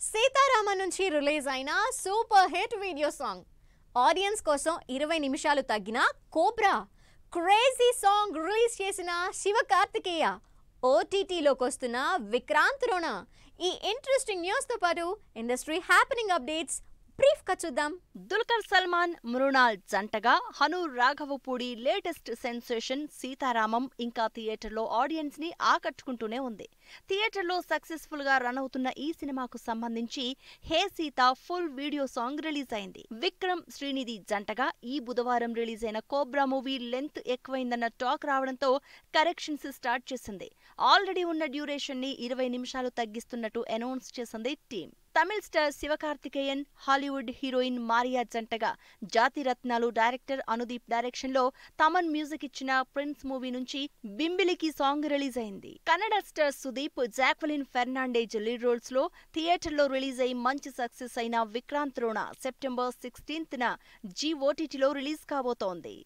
సీతారామ నుంచి రిలీజ్ అయిన super hit video song. Audience కోసం ఇరవై నిమిషాలు తగ్గిన కోబ్రా క్రేజీ సాంగ్ రిలీజ్ చేసిన శివ కార్తికేయ ఓటీటీలోకి వస్తున్న విక్రాంత్ రోణ ఈ ఇంట్రెస్టింగ్ న్యూస్తో పాటు ఇండస్ట్రీ హ్యాపెనింగ్ అప్డేట్స్ బ్రీఫ్గా చూద్దాం. దుల్కర్ సల్మాన్ మృణాల్ జంటగా హను రాఘవపూడి లేటెస్ట్ సెన్సేషన్ సీతారామం ఇంకా థియేటర్లో ఆడియన్స్ని ఆకట్టుకుంటూనే ఉంది. థియేటర్లో సక్సెస్ఫుల్గా రన్ అవుతున్న ఈ సినిమాకు సంబంధించి hey Sita full video song release అయింది. విక్రమ్ శ్రీనిధి జంటగా ఈ బుధవారం రిలీజ్ అయిన కోబ్రా మూవీ లెంత్ ఎక్కువైందన్న టాక్ రావడంతో కరెక్షన్స్ స్టార్ట్ చేసింది. ఆల్రెడీ ఉన్న డ్యూరేషన్ని ఇరవై నిమిషాలు తగ్గిస్తున్నట్టు అనౌన్స్ చేసింది team Tamil star Sivakarthikeyan Hollywood heroine Maria జంటగా జాతిరత్నాలు డైరెక్టర్ అనుదీప్ డైరెక్షన్లో తమన్ మ్యూజిక్ ఇచ్చిన ప్రిన్స్ మూవీ నుంచి బింబిలికి సాంగ్ రిలీజ్ అయింది. Kannada star Sudeep Jacqueline Fernandez lead రోల్స్లో థియేటర్లో రిలీజ్ అయి మంచి సక్సెస్ అయిన విక్రాంత్ రోణ సెప్టెంబర్ సిక్స్టీన్త్ న జీ ఓటీటీలో రిలీజ్ కాబోతోంది.